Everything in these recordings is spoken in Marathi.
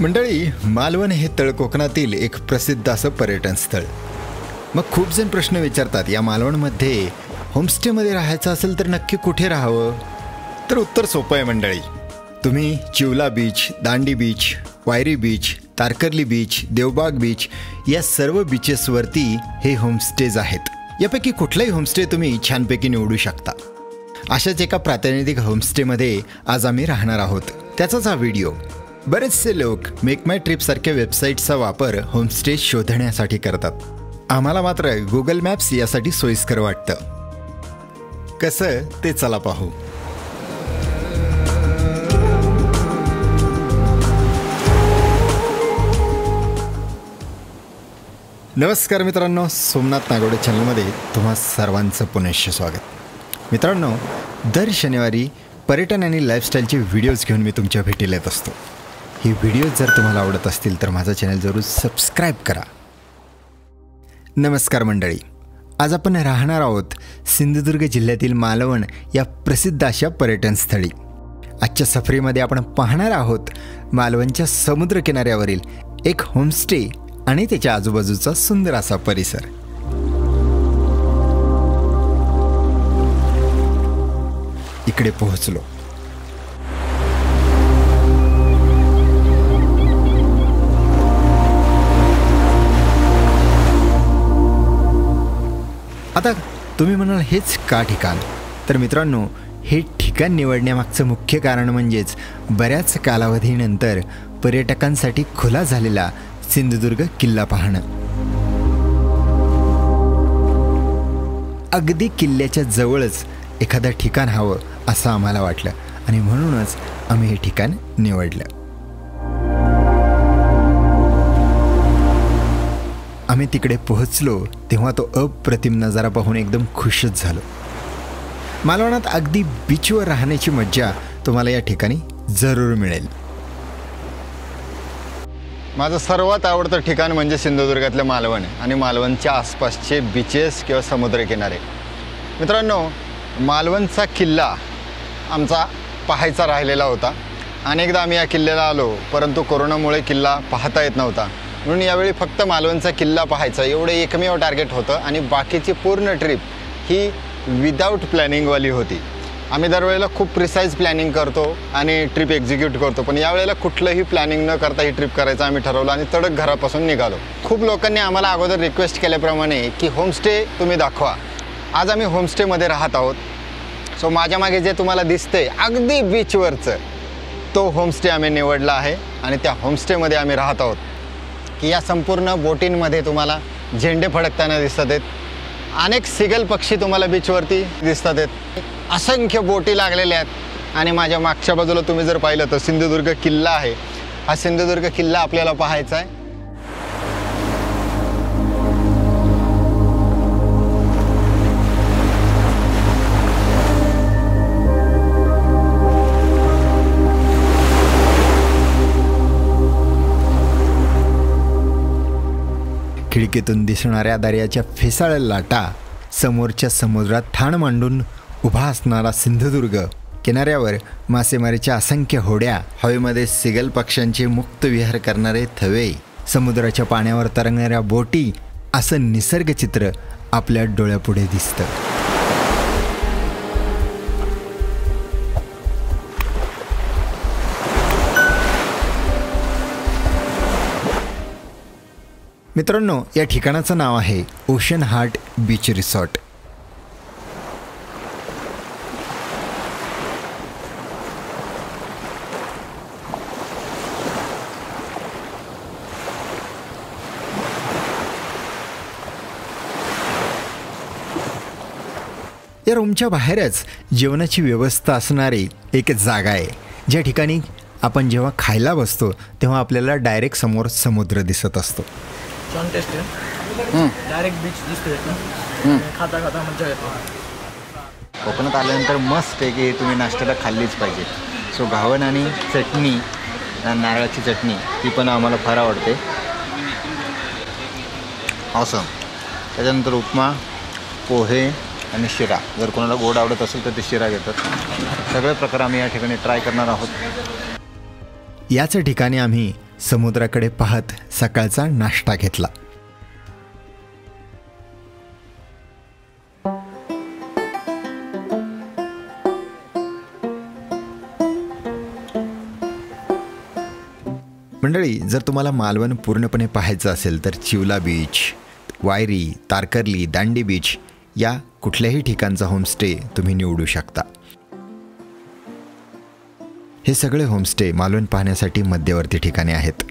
मंडळी मालवण हे तळ कोकणातील एक प्रसिद्ध असं पर्यटन स्थळ. मग खूप जण प्रश्न विचारतात या मालवणमध्ये होमस्टेमध्ये राहायचं असेल तर नक्की कुठे राहावं? तर उत्तर सोपं आहे मंडळी. तुम्ही Chivla beach Dandi beach Vayari beach Tarkarli beach Devbag beach या सर्व बीचेसवरती हे होमस्टेज आहेत. यापैकी कुठलाही होमस्टे तुम्ही छानपैकी निवडू शकता. अशाच एका प्रातिनिधिक होमस्टेमध्ये आज आम्ही राहणार आहोत. त्याचाच हा व्हिडिओ बरेचसे लोक मेक माय ट्रिपसारख्या वेबसाईटचा वापर होमस्टे शोधण्यासाठी करतात. आम्हाला मात्र गुगल मॅप्स यासाठी सोयीस्कर वाटतं. कसं ते चला पाहू. नमस्कार मित्रांनो सोमनाथ नागवडे चॅनलमध्ये तुम्हा सर्वांचं पुनश्च स्वागत. मित्रांनो दर शनिवारी पर्यटन आणि लाईफस्टाईलचे व्हिडिओज घेऊन मी तुमच्या भेटीला येत असतो. हे व्हिडिओ जर तुम्हाला आवडत असतील तर माझा चॅनल जरूर सबस्क्राईब करा. नमस्कार मंडळी. आज आपण राहणार आहोत सिंधुदुर्ग जिल्ह्यातील मालवण या प्रसिद्ध अशा पर्यटनस्थळी आजच्या सफरीमध्ये आपण पाहणार आहोत मालवणच्या समुद्रकिनाऱ्यावरील एक होमस्टे आणि त्याच्या आजूबाजूचा सुंदर असा परिसर. इकडे पोहोचलो. आता तुम्ही म्हणाल हेच का ठिकाण? तर मित्रांनो हे ठिकाण निवडण्यामागचं मुख्य कारण म्हणजेच बऱ्याच कालावधीनंतर पर्यटकांसाठी खुला झालेला सिंधुदुर्ग किल्ला पाहणं. अगदी किल्ल्याच्या जवळच एखादं ठिकाण हवं असं आम्हाला वाटलं आणि म्हणूनच आम्ही हे ठिकाण निवडलं. आम्ही तिकडे पोहोचलो तेव्हा तो अप्रतिम नजारा पाहून एकदम खुशच झालो. मालवणात अगदी बीचवर राहण्याची मज्जा तुम्हाला या ठिकाणी जरूर मिळेल. माझं सर्वात आवडतं ठिकाण म्हणजे सिंधुदुर्गातलं मालवण आणि मालवणच्या आसपासचे बीचेस किंवा समुद्रकिनारे. मित्रांनो मालवणचा किल्ला आमचा पाहायचा राहिलेला होता. अनेकदा आम्ही या किल्ल्याला आलो परंतु कोरोनामुळे किल्ला पाहता येत नव्हता. म्हणून यावेळी फक्त मालवणचा किल्ला पाहायचा. एवढं एकमेव टार्गेट होतं आणि बाकीची पूर्ण ट्रिप ही विदाऊट प्लॅनिंगवाली होती. आम्ही दरवेळेला खूप प्रिसाईज प्लॅनिंग करतो आणि ट्रिप एक्झिक्यूट करतो. पण यावेळेला कुठलंही प्लॅनिंग न करता ही ट्रिप करायचं आम्ही ठरवलं आणि तडक घरापासून निघालो. खूप लोकांनी आम्हाला अगोदर रिक्वेस्ट केल्याप्रमाणे की होमस्टे तुम्ही दाखवा. आज आम्ही होमस्टेमध्ये राहत आहोत. सो माझ्या मागे जे तुम्हाला दिसतंय अगदी बीचवरचं तो होमस्टे आम्ही निवडला आहे आणि त्या होमस्टेमध्ये आम्ही राहत आहोत. की या संपूर्ण बोटींमध्ये तुम्हाला झेंडे फडकताना दिसतात आहेत. अनेक सिगल पक्षी तुम्हाला बीचवरती दिसतात आहेत. असंख्य बोटी लागलेल्या आहेत. आणि माझ्या मागच्या बाजूला तुम्ही जर पाहिलं तर सिंधुदुर्ग किल्ला आहे. हा सिंधुदुर्ग किल्ला आपल्याला पाहायचा आहे. खिडकीतून दिसणाऱ्या दर्याच्या फेसाळ लाटा समोरच्या समुद्रात ठाण मांडून उभा असणारा सिंधुदुर्ग. किनाऱ्यावर मासेमारीच्या असंख्य होड्या हवेमध्ये सिगल पक्ष्यांचे मुक्त विहार करणारे थवे समुद्राच्या पाण्यावर तरंगणाऱ्या बोटी असं निसर्गचित्र आपल्या डोळ्यापुढे दिसतं. मित्रांनो या ठिकाणाचं नाव आहे ओशन हार्ट बीच रिसॉर्ट. या रूमच्या बाहेरच जेवणाची व्यवस्था असणारी एक जागा आहे. ज्या ठिकाणी आपण जेव्हा खायला बसतो तेव्हा आपल्याला डायरेक्ट समोर समुद्र दिसत असतो. छान टेस्ट आहे. डायरेक्ट बीच दिसतोय ना खाता खाता मजा येतो. कोकणात आल्यानंतर मस्त आहे की तुम्ही नाश्त्याला खाल्लीच पाहिजे. सो घावण आणि चटणी नारळाची चटणी ती पण आम्हाला फार आवडते. असं त्याच्यानंतर उपमा पोहे आणि शिरा. जर कोणाला गोड आवडत असेल तर ते शिरा घेतात सगळे प्रकार आम्ही या ठिकाणी ट्राय करणार आहोत. याच ठिकाणी आम्ही समुद्राकडे पाहत सकाळचा नाश्ता घेतला. मंडळी जर तुम्हाला मालवण पूर्णपणे पाहायचं असेल तर चिवला बीच वायरी तारकर्ली दांडी बीच या कुठल्याही ठिकाणचा होमस्टे तुम्ही निवडू शकता. हे सगळे होमस्टे मालवण पाहण्यासाठी मध्यवर्ती ठिकाणे आहेत.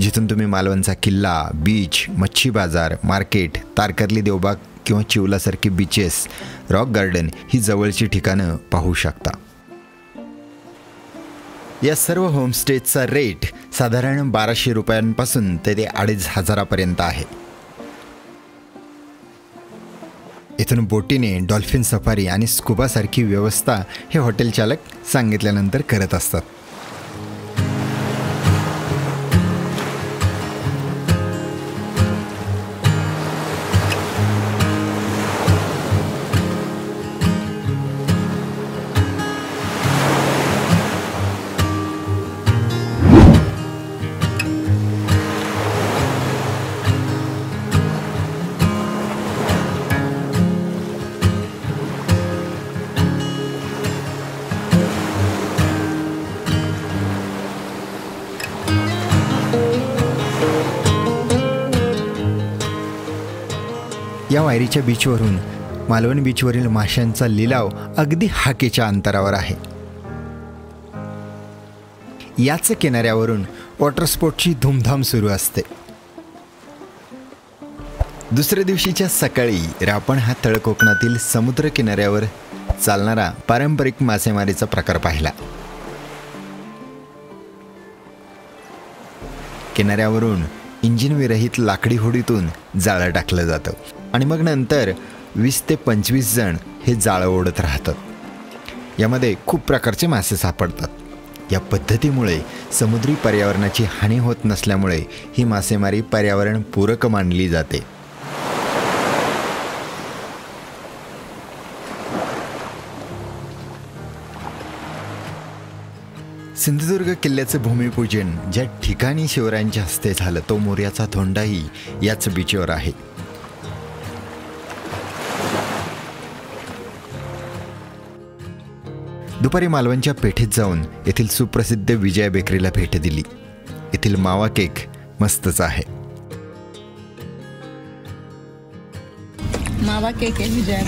जिथून तुम्ही मालवणचा किल्ला बीच मच्छी बाजार मार्केट तारकर्ली देवबाग किंवा चिवलासारखी बीचेस रॉक गार्डन ही जवळची ठिकाणं पाहू शकता. या सर्व होमस्टेचा रेट साधारण बाराशे रुपयांपासून ते ते अडीच हजारापर्यंत आहे. इथून बोटीने डॉल्फिन सफारी आणि स्कुबासारखी व्यवस्था हे हॉटेल चालक सांगितल्यानंतर करत असतात. या वायरीच्या बीचवरून मालवण बीचवरील माशांचा लिलाव अगदी हाकेच्या अंतरावर आहे. याच किनाऱ्यावरून वॉटर स्पोर्टची धूमधाम सुरू असते. दुसऱ्या दिवशीच्या सकाळी रापण हा तळ कोकणातील समुद्र किनाऱ्यावर चालणारा पारंपरिक मासेमारीचा प्रकार पाहिला. किनाऱ्यावरून इंजिन विरहित लाकडी होडीतून जाळं टाकलं जातं. आणि मग नंतर वीस ते पंचवीस जण हे जाळं ओढत राहतात. यामध्ये खूप प्रकारचे मासे सापडतात. या पद्धतीमुळे समुद्री पर्यावरणाची हानी होत नसल्यामुळे ही मासेमारी पर्यावरणपूरक मानली जाते. सिंधुदुर्ग किल्ल्याचं भूमिपूजन ज्या ठिकाणी शिवरायांच्या हस्ते झालं तो मोर्याचा धोंडाही याच बीचवर आहे. दुपारी मालवणच्या पेठेत जाऊन येथील सुप्रसिद्ध विजय बेकरीला भेट दिली. येथील मावा केक मस्तच आहे. मावा केक आहे विजया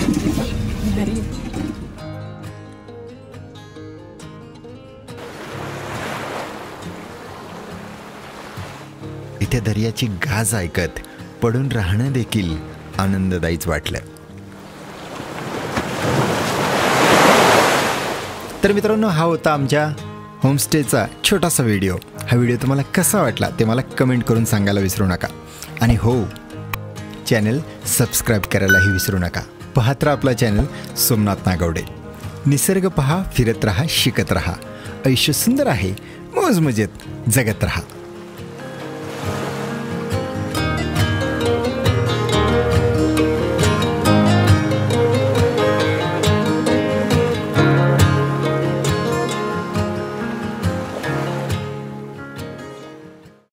इथे दर्याची गाज ऐकत पडून राहणं देखील आनंददायीच वाटलं. तर मित्रांनो हा होता आमच्या होमस्टेचा छोटासा व्हिडिओ हा व्हिडिओ तुम्हाला कसा वाटला ते मला कमेंट करून सांगायला विसरू नका. आणि हो चॅनल सबस्क्राईब करायलाही विसरू नका. पाहत राहा आपला चॅनल सोमनाथ नागवडे. निसर्ग पहा फिरत राहा शिकत राहा. आयुष्य सुंदर आहे मौज मजेत जगत राहा.